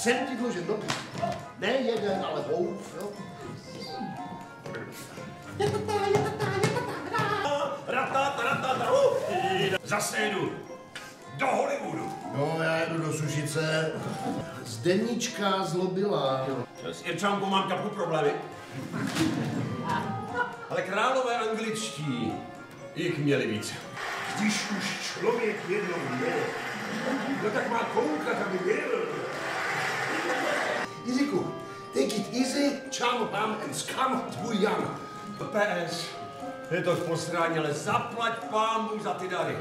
Jsem ti dlužen dopis. Ne jeden, ale houf, jo. Zase jedu do Hollywoodu. No, já jedu do Sušice. Zdeníčka zlobila. S Irčankou mám kapku problémy. Ale králové angličtí jich měli víc. Když už člověk jednou je, no tak má koukat, aby byl. Jiříku, take it easy, čau pam and skam tvůj Jan. PS, je to v posrání, ale zaplať pámu za ty dary.